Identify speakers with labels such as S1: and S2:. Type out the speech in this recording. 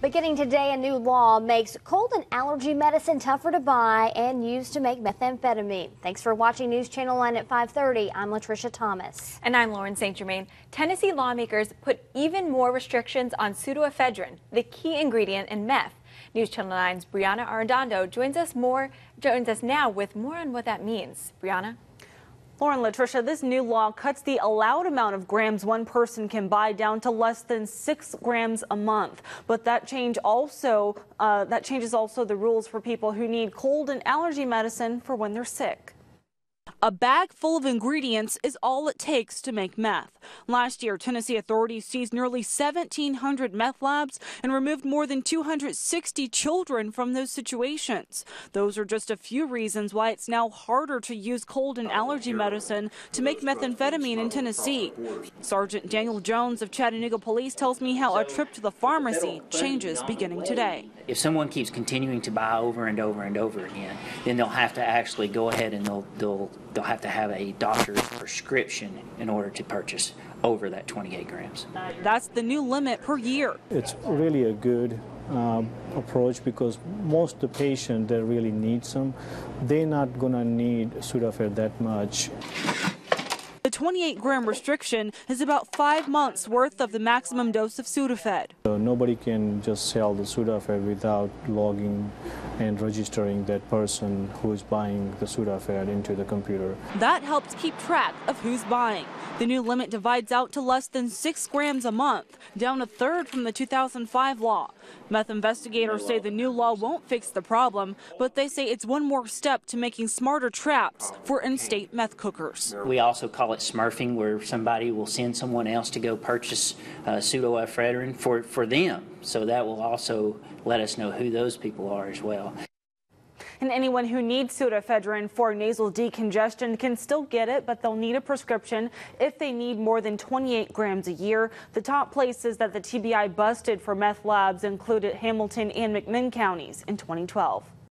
S1: Beginning today, a new law makes cold and allergy medicine tougher to buy and used to make methamphetamine. Thanks for watching News Channel 9 at 5:30. I'm Latricia Thomas.
S2: And I'm Lauren St. Germain. Tennessee lawmakers put even more restrictions on pseudoephedrine, the key ingredient in meth. News Channel 9's Brianna Arredondo joins us more joins us now with more on what that means. Brianna.
S3: Lauren Latricia, this new law cuts the allowed amount of grams one person can buy down to less than six grams a month. But that change also uh, that changes also the rules for people who need cold and allergy medicine for when they're sick. A bag full of ingredients is all it takes to make meth. Last year, Tennessee authorities seized nearly 1,700 meth labs and removed more than 260 children from those situations. Those are just a few reasons why it's now harder to use cold and allergy medicine to make methamphetamine in Tennessee. Sergeant Daniel Jones of Chattanooga Police tells me how a trip to the pharmacy changes beginning today.
S4: If someone keeps continuing to buy over and over and over again, then they'll have to actually go ahead and they'll, they'll they'll have to have a doctor's prescription in order to purchase over that 28 grams.
S3: That's the new limit per year.
S5: It's really a good um, approach because most of the patient that really needs them, they're not gonna need Sudafed that much.
S3: The 28 gram restriction is about five months worth of the maximum dose of Sudafed.
S5: So nobody can just sell the Sudafed without logging and registering that person who is buying the Sudafed into the computer.
S3: That helps keep track of who's buying. The new limit divides out to less than six grams a month, down a third from the 2005 law. Meth investigators say the new law won't fix the problem, but they say it's one more step to making smarter traps for in-state meth cookers.
S4: We also call it smurfing, where somebody will send someone else to go purchase uh, pseudoephedrine for, for them. So that will also let us know who those people are as well.
S3: And anyone who needs pseudoephedrine for nasal decongestion can still get it, but they'll need a prescription if they need more than 28 grams a year. The top places that the TBI busted for meth labs included Hamilton and McMinn counties in 2012.